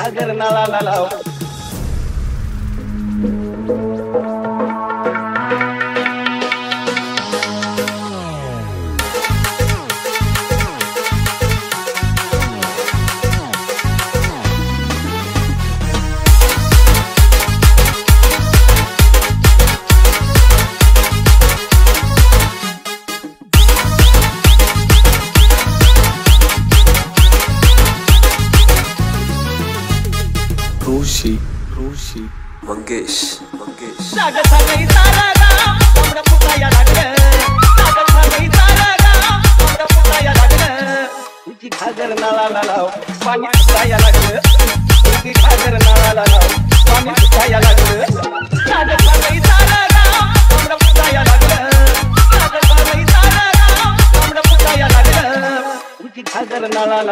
hazır na la la la.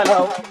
no, no.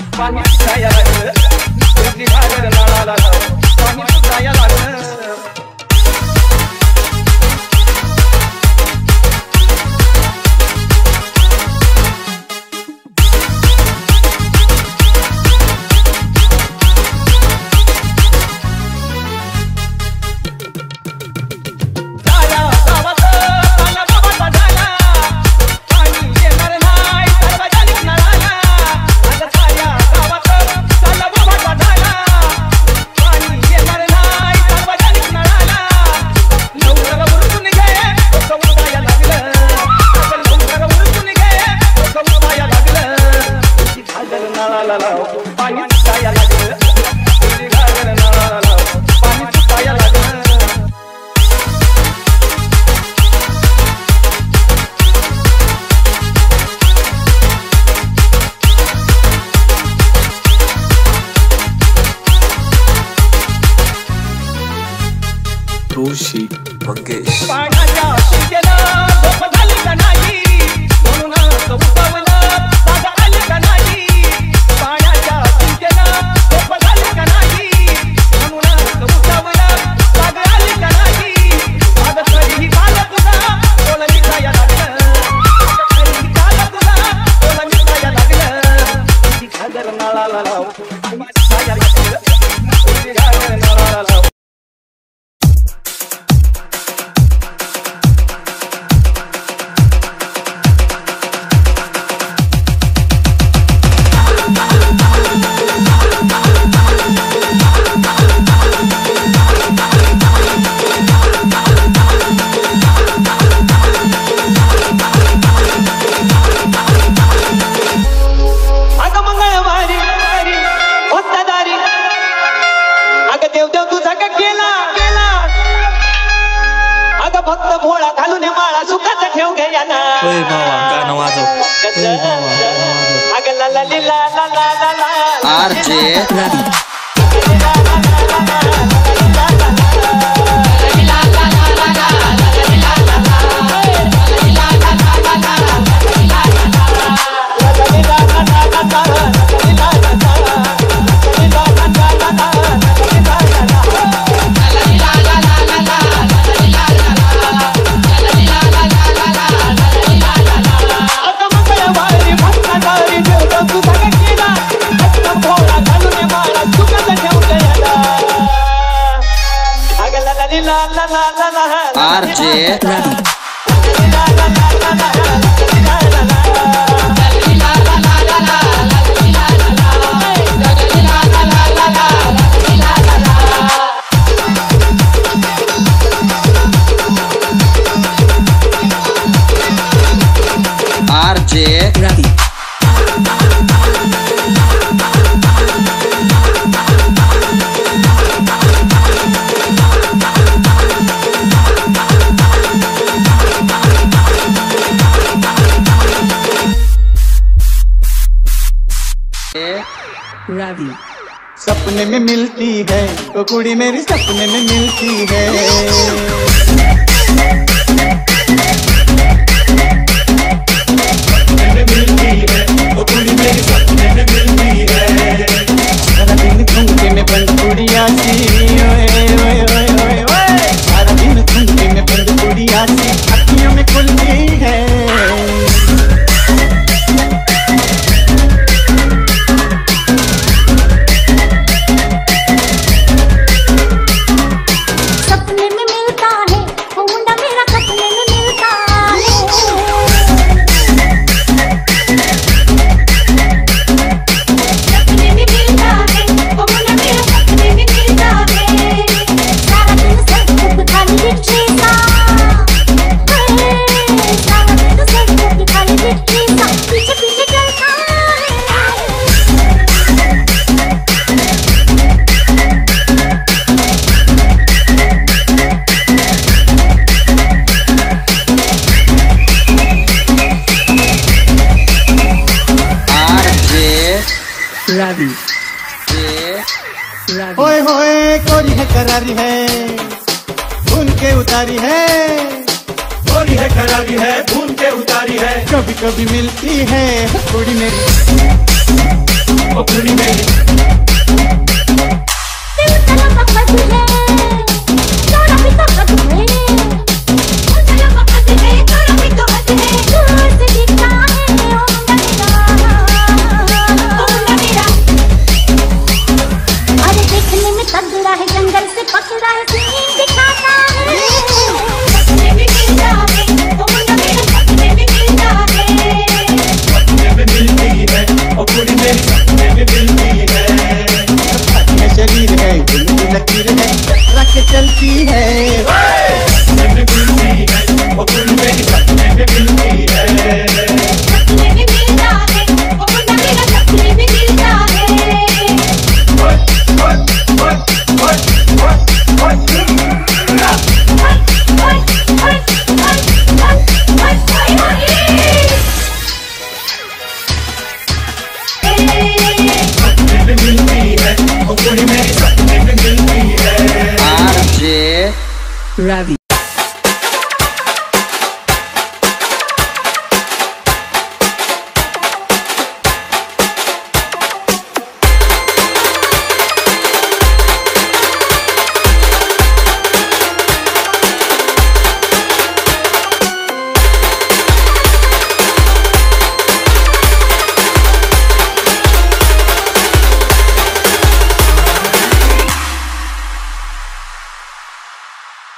फक्त भोळा घालून माळा सुखाचा ठेव घे याना. होय भावा गाणं वाजव. होय भावा, गाणं अग ला ला ली ला ला ला ला ला. वाजव. RJ Rabbit. सपने में मिलती है। वो कुड़ी मेरी, सपने में मिलती है। सारा दिन में बंद पूरी आसी अखियों में खुलती nadie.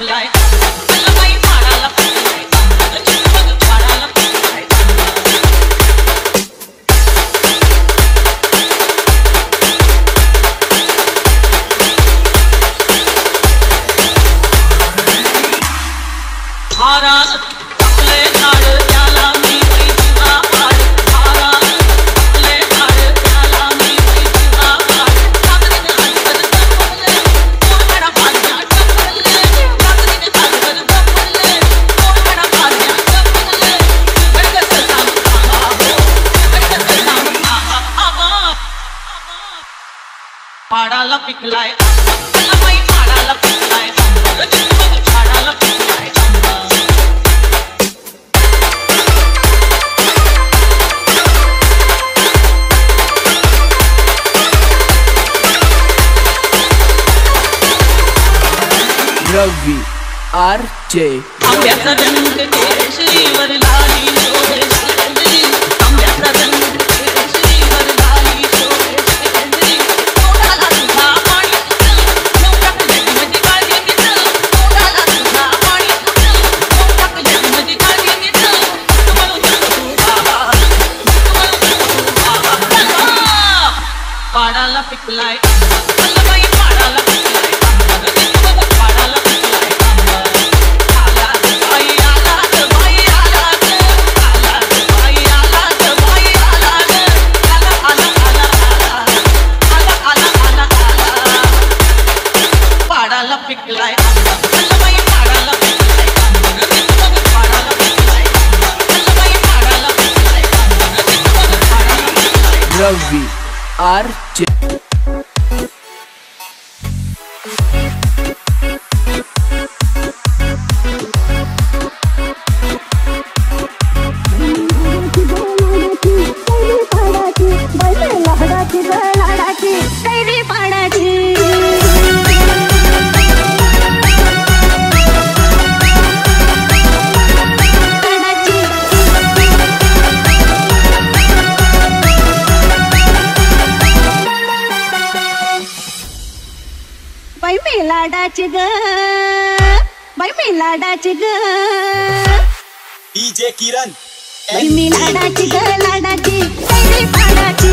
like Ravi R J. Shri श्रीवरला Yeah. मेला डाच ग बाई मेला डाच ग डीजे किरण बाई मेला डाच ग लाडाची पाडाची।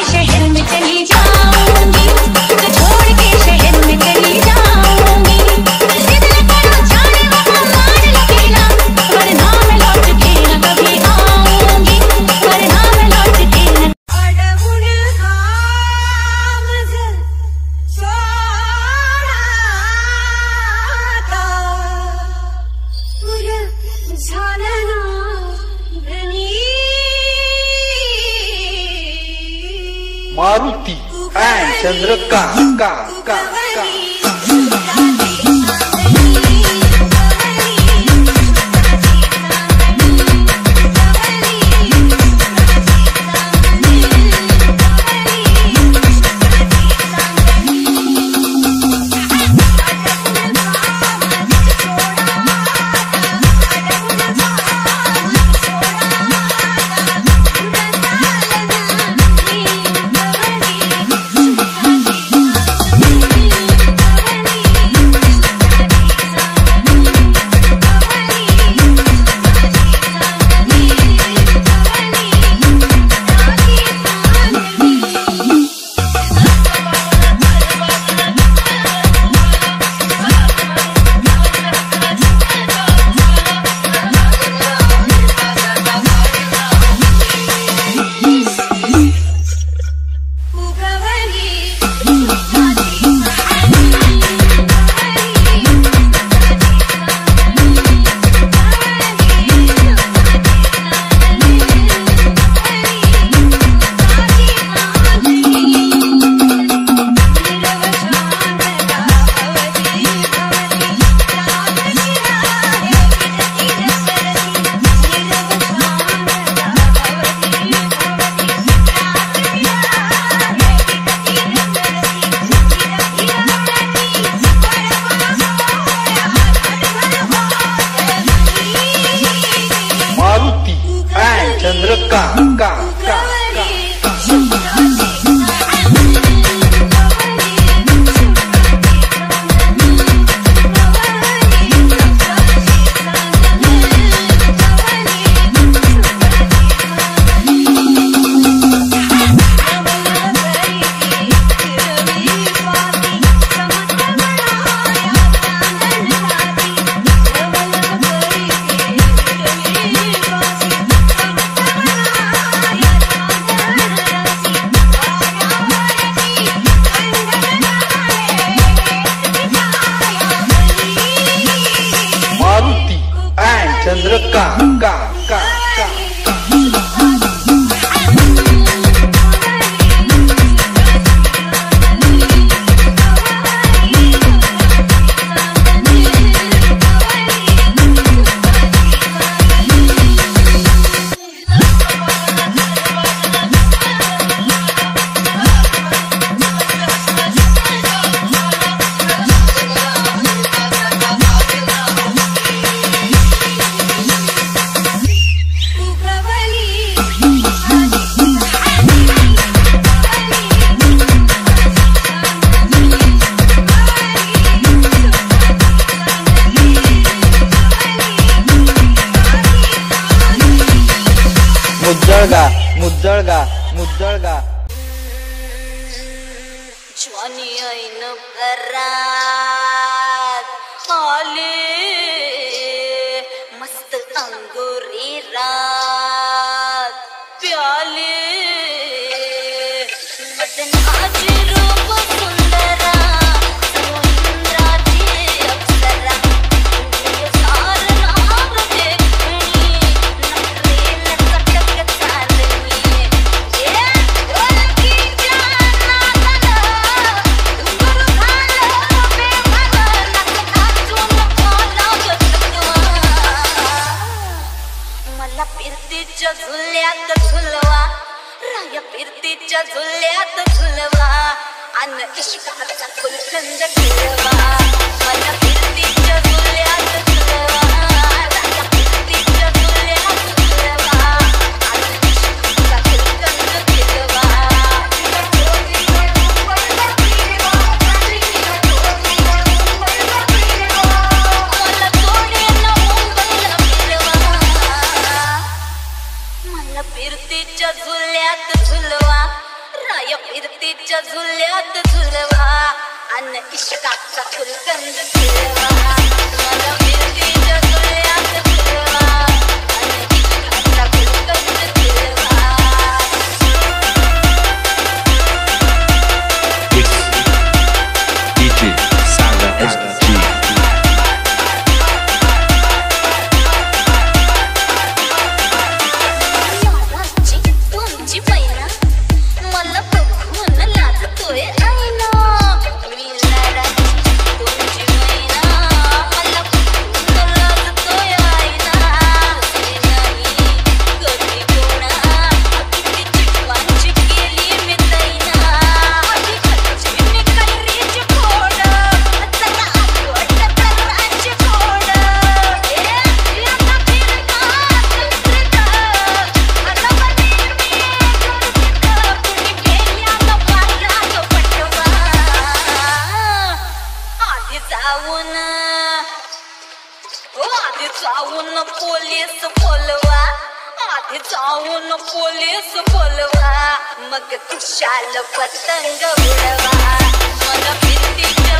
शहर में चली जाऊँगी। the जाऊन. हो, आधी जाऊन पोलीस बोलवा. आधी जाऊन पोलीस बोलवा. मग खुशाल पतंग उडवा. मला भीतीच्या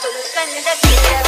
solución es aquí.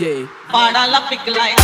Are J पाडाला पिकलाय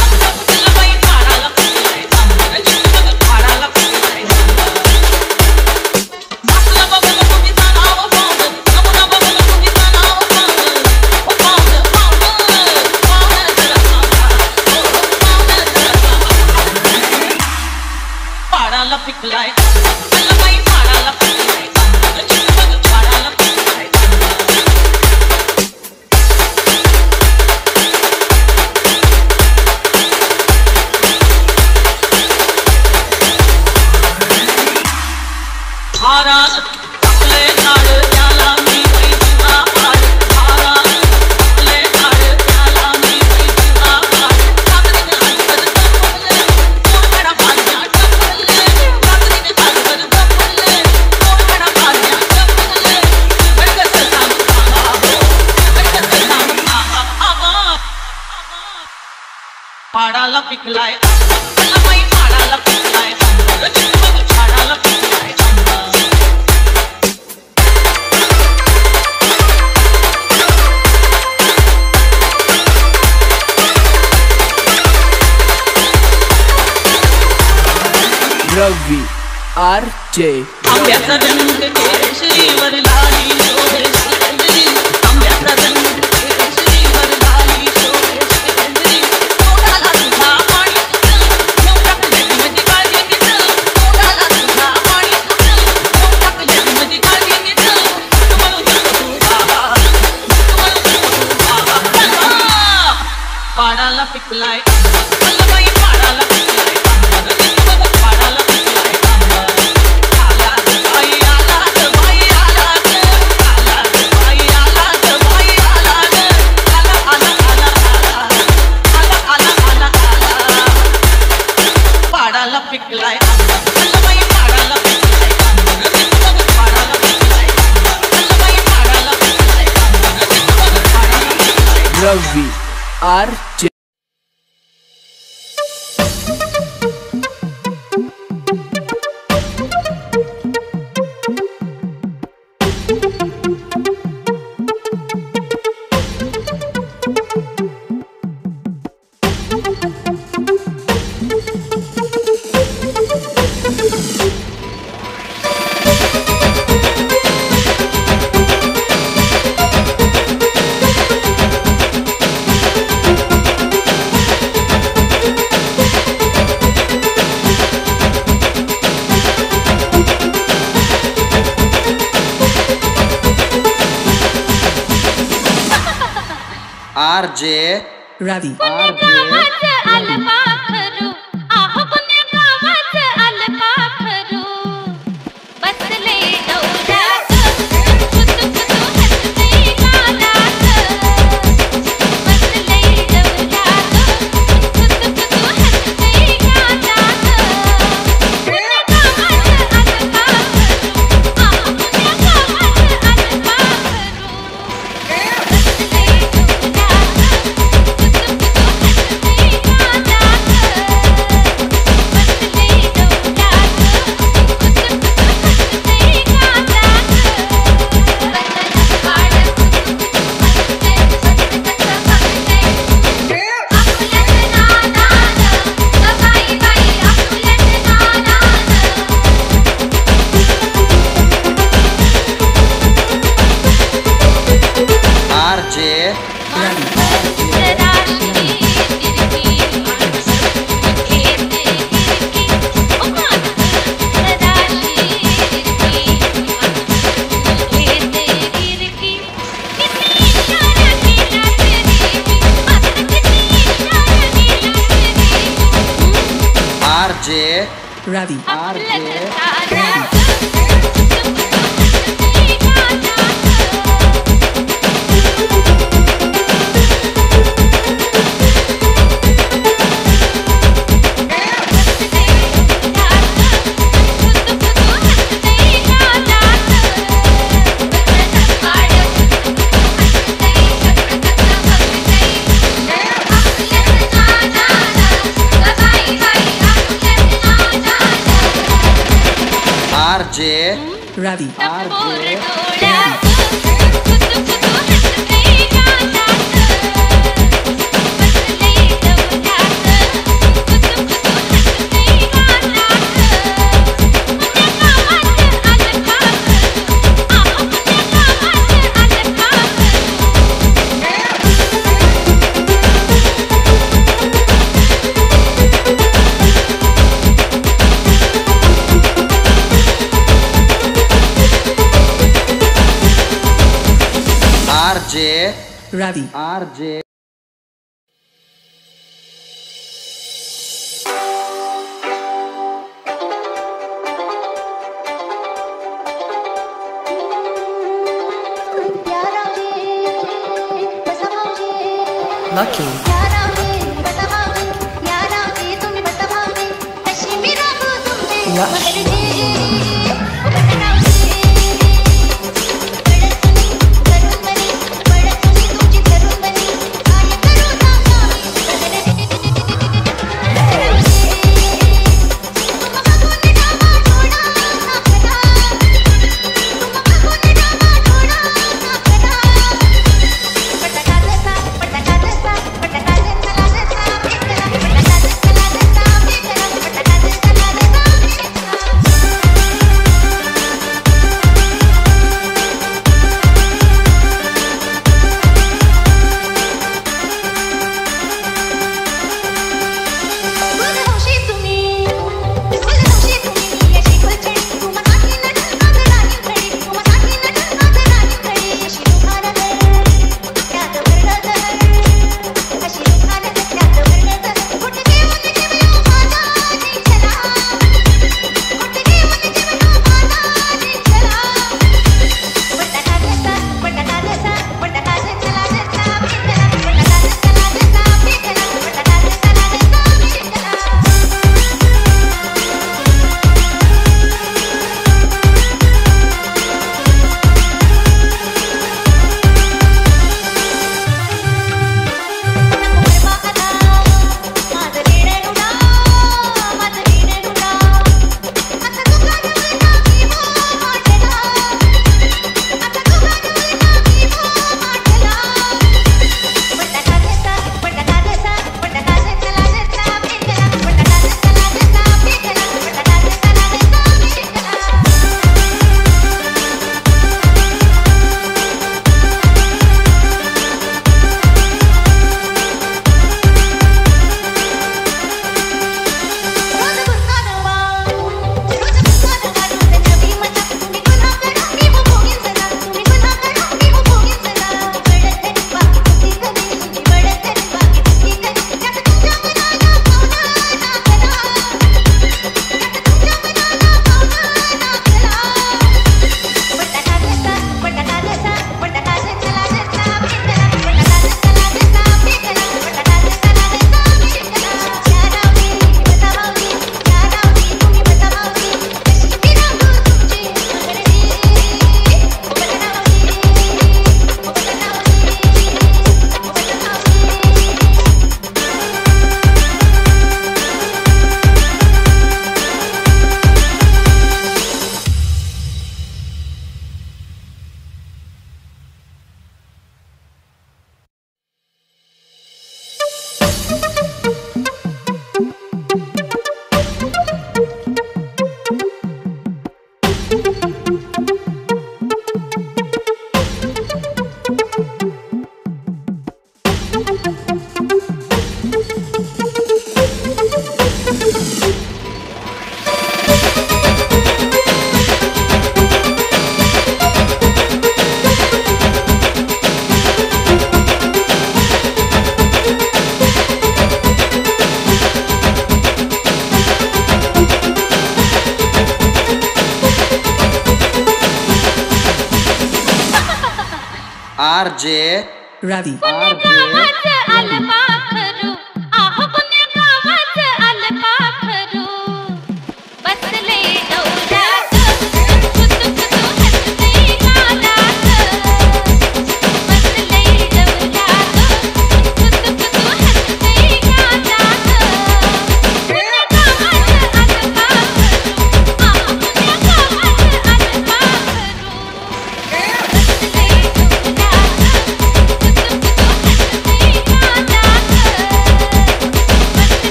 रवि आर RJ. Lucky.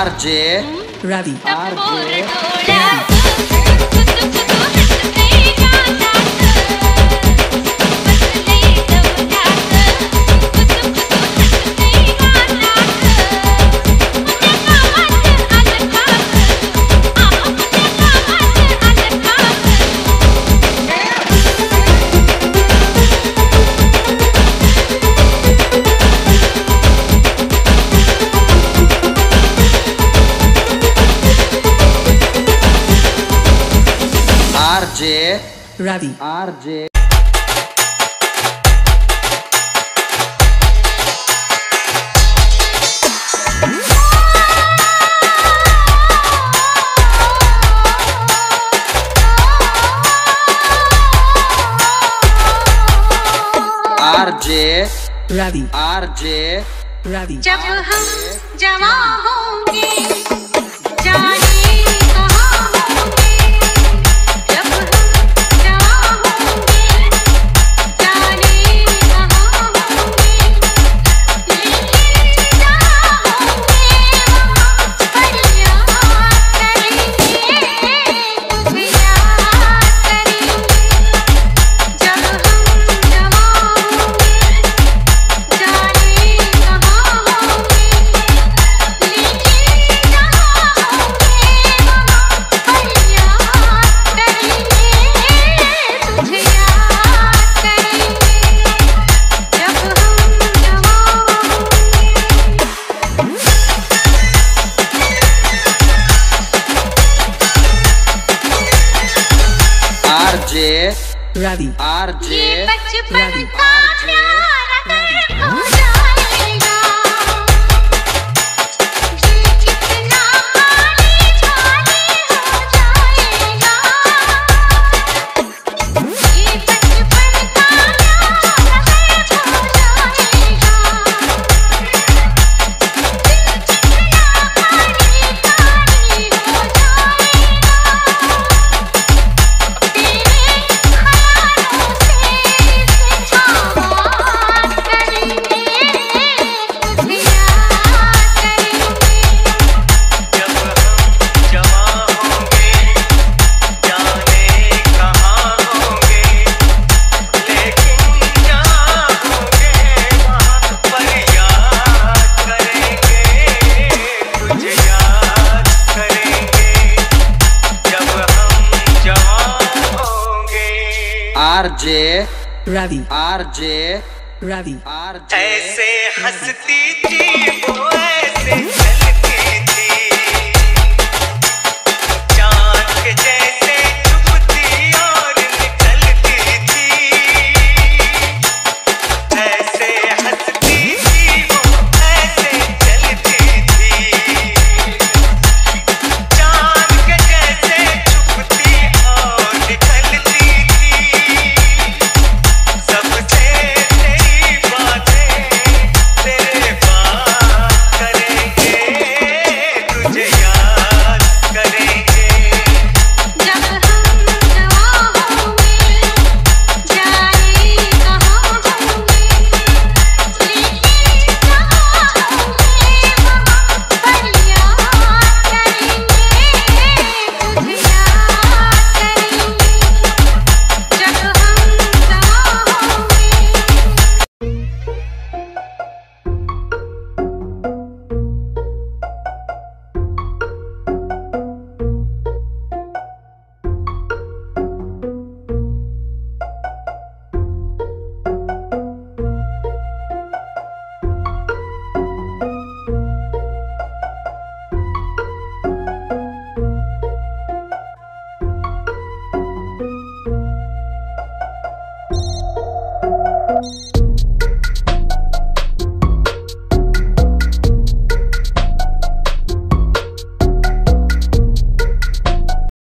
RJ Ravi. RJ. Ravi. Muradi. RJ. RJ Ravi RJ Ravi जब हम जमा होंगे I.